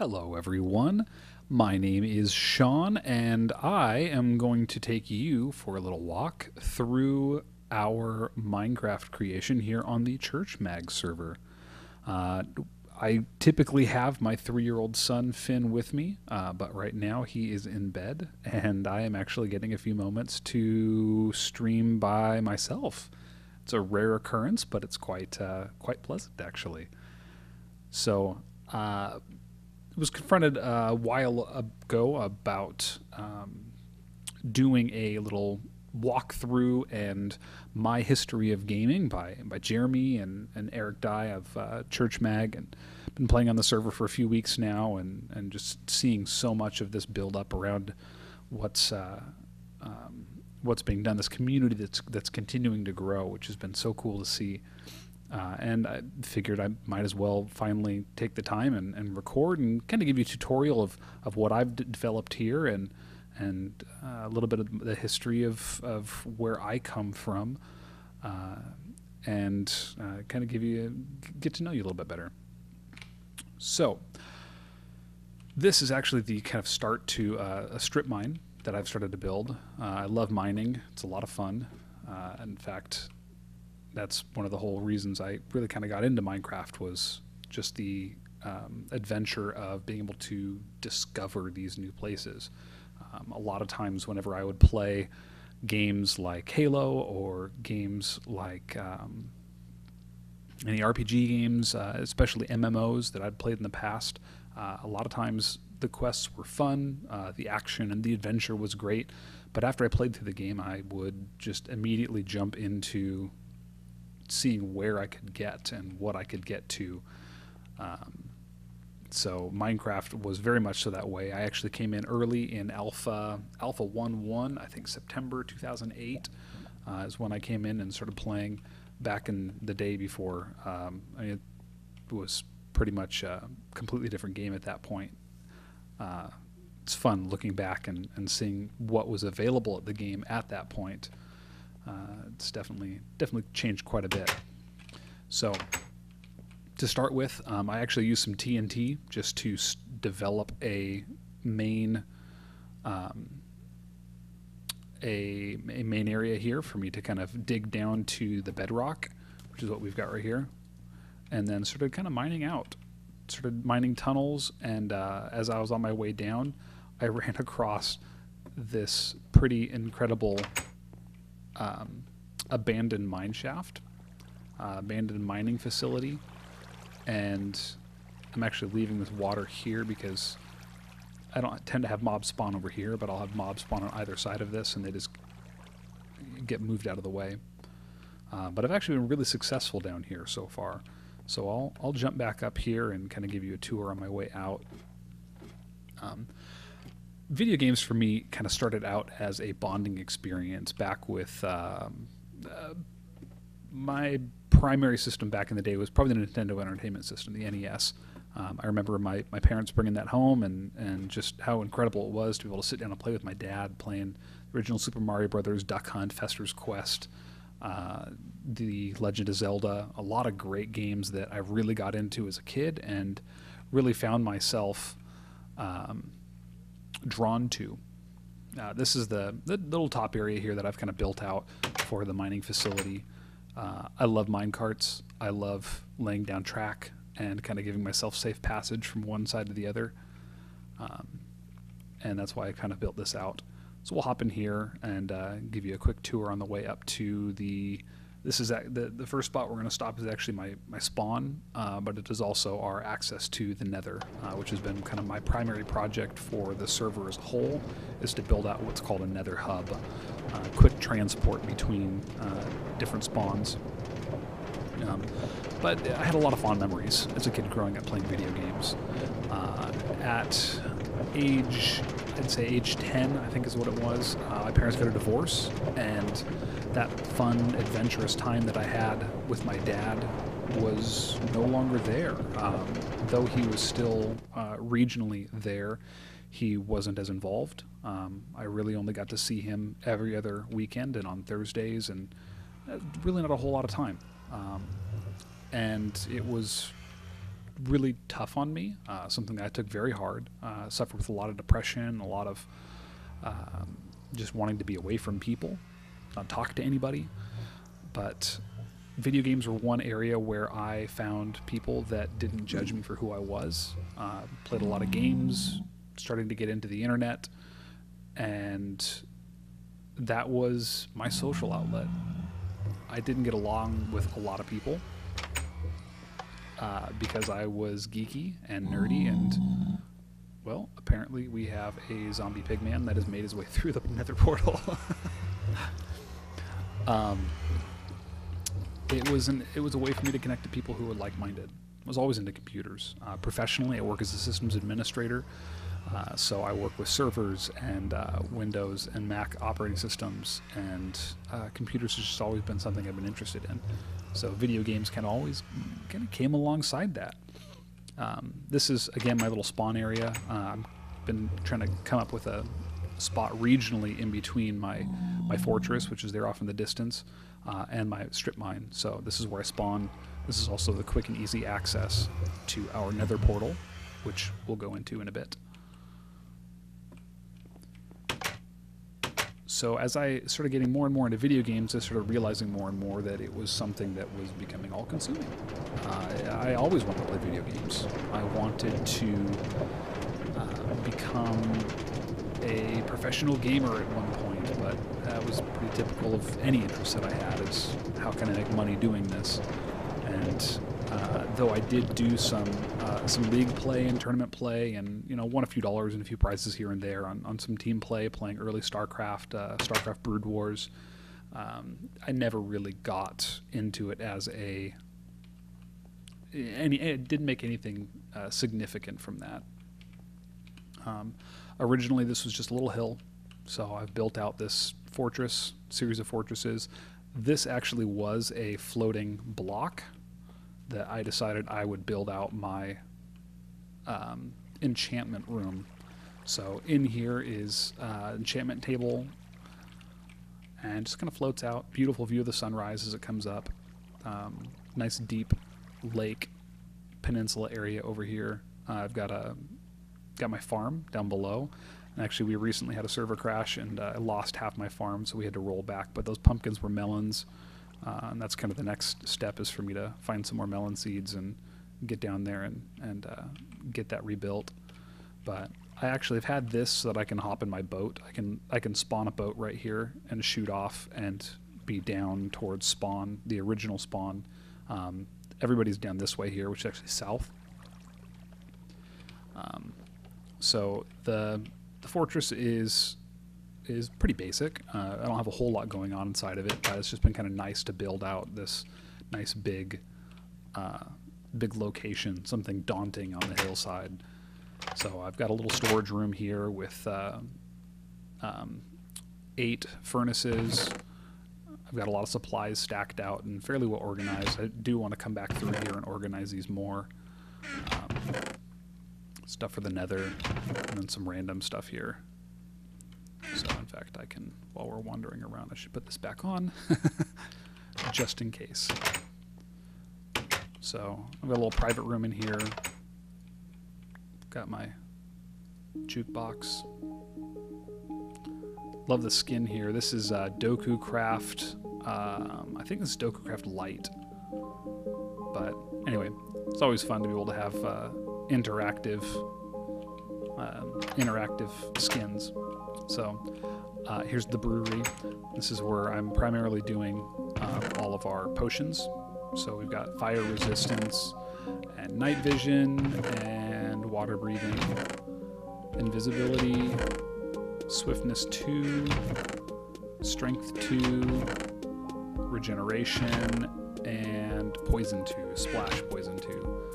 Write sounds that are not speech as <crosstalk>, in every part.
Hello, everyone. My name is Sean, and I am going to take you for a little walk through our Minecraft creation here on the Church Mag server. Uh, I typically have my three year old son Finn with me, uh, but right now he is in bed, and I am actually getting a few moments to stream by myself. It's a rare occurrence, but it's quite uh, quite pleasant actually. So, uh, was confronted a while ago about um, doing a little walkthrough and my history of gaming by by Jeremy and, and Eric Dye of uh, Church Mag and been playing on the server for a few weeks now and, and just seeing so much of this build up around what's uh, um, what's being done this community that's that's continuing to grow which has been so cool to see uh, and I figured I might as well finally take the time and, and record and kind of give you a tutorial of, of what I've d- developed here and and uh, a little bit of the history of, of where I come from uh, and uh, kind of give you a, get to know you a little bit better. So this is actually the kind of start to uh, a strip mine that I've started to build. Uh, I love mining; it's a lot of fun. in fact, that's one of the whole reasons I really kind of got into Minecraft was just the um, adventure of being able to discover these new places. Um, a lot of times, whenever I would play games like Halo or games like um, any RPG games, uh, especially MMOs that I'd played in the past, uh, a lot of times the quests were fun, uh, the action and the adventure was great. But after I played through the game, I would just immediately jump into seeing where I could get and what I could get to. Um, so Minecraft was very much so that way. I actually came in early in Alpha Alpha 1.1, I think September 2008 uh, is when I came in and started playing. Back in the day before, um, I mean, it was pretty much a completely different game at that point. Uh, it's fun looking back and, and seeing what was available at the game at that point it's definitely definitely changed quite a bit. So to start with, um, I actually used some TNT just to s- develop a main um, a, a, main area here for me to kind of dig down to the bedrock, which is what we've got right here, and then started kind of mining out, started mining tunnels, and uh, as I was on my way down, I <laughs> ran across this pretty incredible um, abandoned mine shaft, uh, abandoned mining facility, and I'm actually leaving this water here because I don't tend to have mobs spawn over here, but I'll have mobs spawn on either side of this, and they just get moved out of the way. Uh, but I've actually been really successful down here so far. So I'll, I'll jump back up here and kind of give you a tour on my way out. Um, video games for me kind of started out as a bonding experience back with um, uh, my primary system back in the day was probably the Nintendo Entertainment System, the NES. Um, I remember my, my parents bringing that home and, and just how incredible it was to be able to sit down and play with my dad playing original Super Mario Brothers, Duck Hunt, Fester's Quest, uh, the Legend of Zelda, a lot of great games that I really got into as a kid and really found myself um, drawn to. Uh, this is the, the, little top area here that I've kind of built out for the mining facility. Uh, I love mine carts. I love laying down track and kind of giving myself safe passage from one side to the other. Um, and that's why I kind of built this out. So we'll hop in here and uh, give you a quick tour on the way up to the this is the, the first spot we're going to stop is actually my, my spawn, uh, but it is also our access to the nether, uh, which has been kind of my primary project for the server as a whole, is to build out what's called a nether hub, uh, quick transport between uh, different spawns. Um, but I had a lot of fond memories as a kid growing up playing video games. Uh, at age, I'd say age 10, I think is what it was, uh, my parents got a divorce, and that fun, adventurous time that I had with my dad was no longer there. Um, though he was still uh, regionally there, he wasn't as involved. Um, I really only got to see him every other weekend and on Thursdays, and uh, really not a whole lot of time. Um, and it was really tough on me. Uh, something that I took very hard. Uh, suffered with a lot of depression, a lot of um, just wanting to be away from people, not talk to anybody. But video games were one area where I found people that didn't judge me for who I was. Uh, played a lot of games, starting to get into the internet, and that was my social outlet. I didn't get along with a lot of people uh, because I was geeky and nerdy, and well, apparently we have a zombie pigman that has made his way <laughs> through the nether portal. <laughs> um, it was an it was a way for me to connect to people who were like-minded. I was always into computers. Uh, professionally, I work as a systems administrator, uh, so I work with servers and uh, Windows and Mac operating systems, and uh, computers has just always been something I've been interested in. So video games kind of always kind of came alongside that. Um, this is again my little spawn area. Uh, I've been trying to come up with a spot regionally in between my my fortress, which is there off in the distance, uh, and my strip mine. So this is where I spawn. This is also the quick and easy access to our nether portal, which we'll go into in a bit. So as I started getting more and more into video games, I started realizing more and more that it was something that was becoming all-consuming. Uh, I always wanted to play video games. I wanted to uh, become a professional gamer at one point, but that was pretty typical of any interest that I had is how can I make money doing this? And uh, though I did do some uh, some league play and tournament play, and you know won a few dollars and a few prizes here and there on, on some team play, playing early StarCraft, uh, StarCraft Brood Wars. Um, I never really got into it as a any. It didn't make anything uh, significant from that. Um, originally, this was just a little hill, so I've built out this fortress, series of fortresses. This actually was a floating block that I decided I would build out my um, enchantment room. So in here is uh, enchantment table, and just kind of floats out. Beautiful view of the sunrise as it comes up. Um, nice deep lake peninsula area over here. Uh, I've got a got my farm down below. And actually, we recently had a server crash, and uh, I lost half my farm, so we had to roll back. But those pumpkins were melons. Uh, and that's kind of the next step is for me to find some more melon seeds and get down there and, and uh, get that rebuilt. But I actually have had this so that I can hop in my boat. I can I can spawn a boat right here and shoot off and be down towards spawn, the original spawn. Um, everybody's down this way here, which is actually south. Um, so the the fortress is is pretty basic. Uh, I don't have a whole lot going on inside of it, but it's just been kind of nice to build out this nice big, uh, big location, something daunting on the hillside. So I've got a little storage room here with uh, um, eight furnaces. I've got a lot of supplies stacked out and fairly well organized. I do want to come back through here and organize these more. Um, stuff for the nether, and then some random stuff here. Fact, I can, while we're wandering around, I should put this back on, <laughs> just in case. So I've got a little private room in here. Got my jukebox. Love the skin here. This is uh, Dokucraft. Um, I think this is Dokucraft Light. But anyway, it's always fun to be able to have uh, interactive, uh, interactive skins. So uh, here's the brewery. This is where I'm primarily doing um, all of our potions. So we've got fire resistance and night vision and water breathing, invisibility, swiftness 2, strength 2, regeneration, and poison 2, splash poison 2.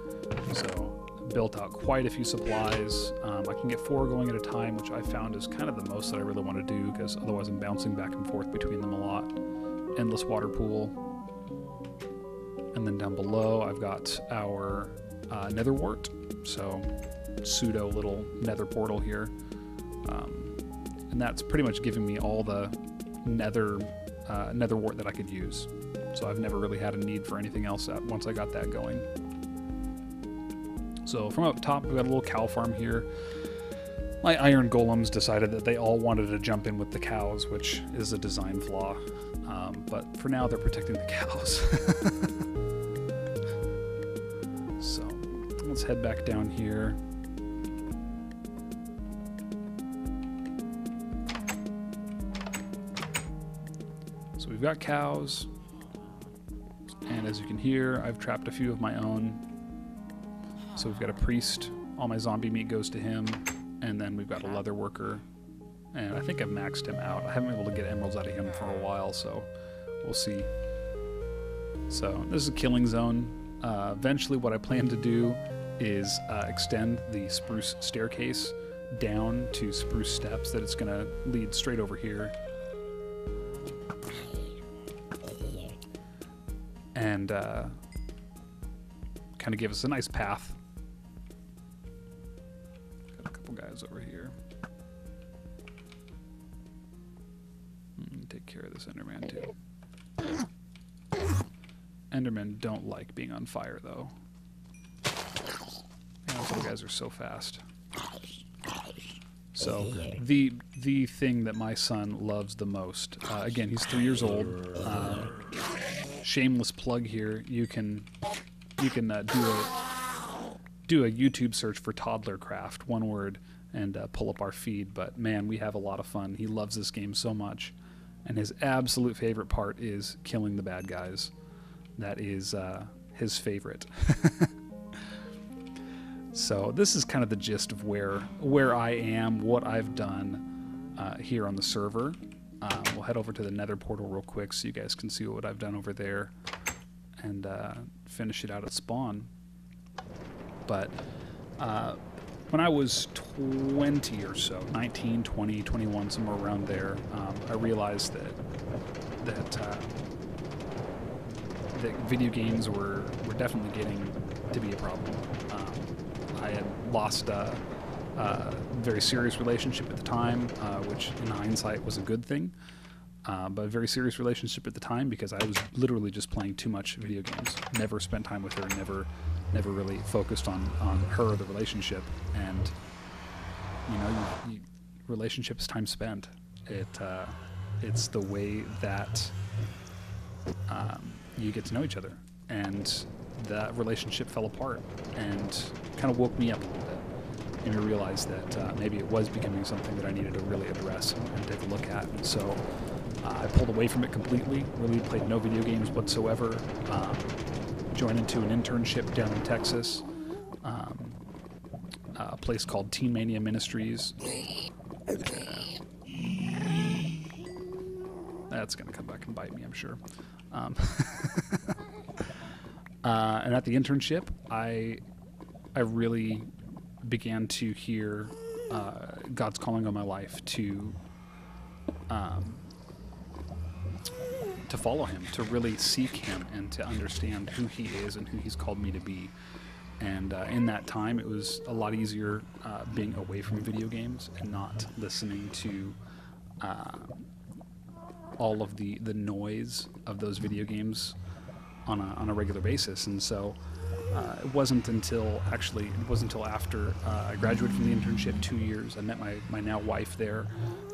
So built out quite a few supplies. Um, I can get four going at a time, which I found is kind of the most that I really want to do because otherwise I'm bouncing back and forth between them a lot. Endless water pool. And then down below, I've got our uh, nether wart. So, pseudo little nether portal here. Um, and that's pretty much giving me all the nether uh, nether wart that I could use. So I've never really had a need for anything else once I got that going. So from up top, we've got a little cow farm here. My iron golems decided that they all wanted to jump in with the cows, which is a design flaw. Um, but for now, they're protecting the <laughs> cows. so let's head back down here. So we've got cows, and as you can hear, I've trapped a few of my own. So we've got a priest. All my zombie meat goes to him, and then we've got a leather worker. And I think I've maxed him out. I haven't been able to get emeralds out of him for a while, so we'll see. So this is a killing zone. Uh, eventually, what I plan to do is uh, extend the spruce staircase down to spruce steps that it's going to lead straight over here. And uh, kind of give us a nice path. Guys over here. Mm, Take care of this Enderman too. Endermen don't like being on fire though. Man, those guys are so fast. So the the thing that my son loves the most, uh, again, he's three years old. Uh, shameless plug here. You can you can uh, do a do a YouTube search for toddler craft, one word, and uh, pull up our feed. But man, we have a lot of fun. He loves this game so much, and his absolute favorite part is killing the bad guys. That is uh, his favorite. <laughs> so this is kind of the gist of where where I am, what I've done uh, here on the server. Um, we'll head over to the Nether portal real quick so you guys can see what I've done over there, and uh, finish it out at spawn. But uh, when I was 20 or so, 19, 20, 21, somewhere around there, um, I realized that that uh, that video games were were definitely getting to be a problem. Um, I had lost a, a very serious relationship at the time, uh, which in hindsight was a good thing. Uh, but a very serious relationship at the time because I was literally just playing too much video games. Never spent time with her. Never, never really focused on on her the relationship. And you know, you, you, relationships time spent. It uh, it's the way that um, you get to know each other, and that relationship fell apart and kind of woke me up a little bit. And I realized that uh, maybe it was becoming something that I needed to really address and, and take a look at. And so uh, I pulled away from it completely. Really played no video games whatsoever. Um, joined into an internship down in Texas, um, a place called Teen Mania Ministries. That's going to come back and bite me, I'm sure. Um, <laughs> uh, and at the internship, I I really began to hear uh, God's calling on my life to um, to follow Him, to really seek Him, and to understand who He is and who He's called me to be. And uh, in that time, it was a lot easier uh, being away from video games and not listening to uh, all of the, the noise of those video games on a, on a regular basis. And so uh, it wasn't until actually it wasn't until after uh, I graduated from the internship two years. I met my, my now wife there.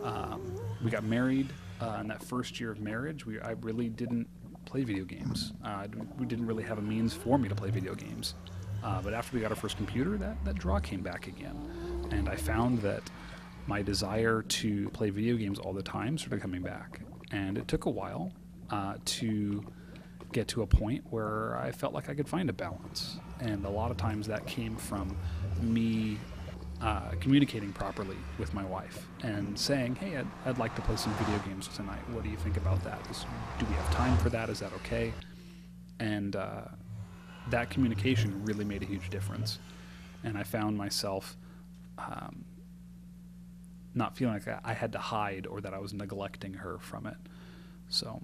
Um, we got married. Uh, in that first year of marriage, we I really didn't play video games. Uh, we didn't really have a means for me to play video games. Uh, but after we got our first computer, that, that draw came back again. And I found that my desire to play video games all the time started coming back. And it took a while uh, to get to a point where I felt like I could find a balance. And a lot of times that came from me uh, communicating properly with my wife and saying, hey, I'd, I'd, like to play some video games tonight. What do you think about that? Is, do we have time for that? Is that okay? And uh, that communication really made a huge difference. And I found myself um, not feeling like I had to hide or that I was neglecting her from it. So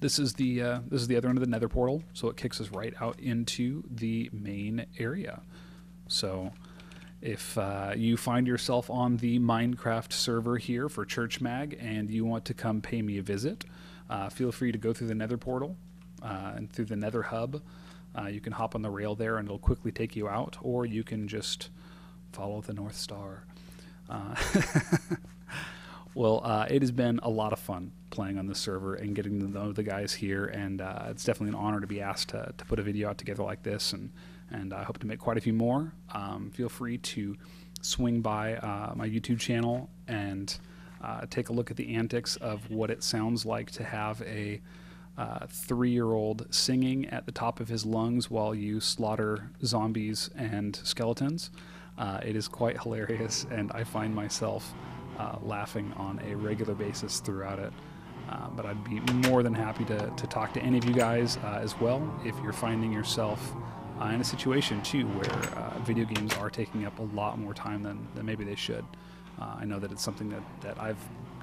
this is the uh, this is the other end of the Nether portal, so it kicks us right out into the main area. So if uh, you find yourself on the Minecraft server here for Church Mag and you want to come pay me a visit, uh, feel free to go through the Nether portal uh, and through the Nether hub. uh, you can hop on the rail there and it'll quickly take you out, or you can just follow the North Star. Uh, <laughs> well, uh, it has been a lot of fun playing on the server and getting to know the guys here, and it's definitely an honor to be asked to, to put a video out together like this, and and I hope to make quite a few more. Um, feel free to swing by uh, my YouTube channel and uh, take a look at the antics of what it sounds like to have a uh, three year old singing at the top of his lungs while you slaughter zombies and skeletons. Uh, it is quite hilarious, and I find myself uh, laughing on a regular basis throughout it. Uh, but I'd be more than happy to, to talk to any of you guys uh, as well if you're finding yourself uh, in a situation too where video games are taking up a lot more time than, than maybe they should. I know that it's something that, that I've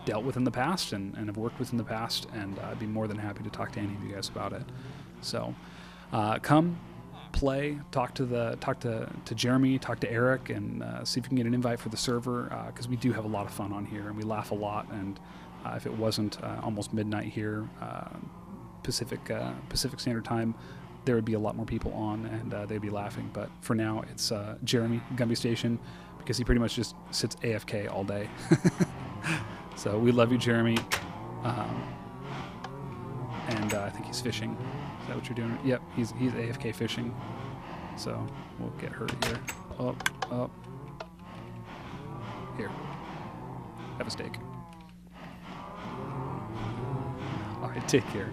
dealt with in the past and, and have worked with in the past, and I'd be more than happy to talk to any of you guys about it. So uh, come, play, talk to the talk to, to Jeremy, talk to Eric, and uh, see if you can get an invite for the server because uh, we do have a lot of fun on here and we laugh a lot. And uh, if it wasn't uh, almost midnight here, Pacific Pacific Standard Time, there would be a lot more people on and they'd be laughing. But for now, it's Jeremy Gumby Station because he pretty much just sits AFK all day. <laughs> So we love you, Jeremy. Um, and uh, I think he's fishing. Is that what you're doing? Yep, he's he's AFK fishing. So we'll get her here. Up, up. Here. Have a steak. All right, take care.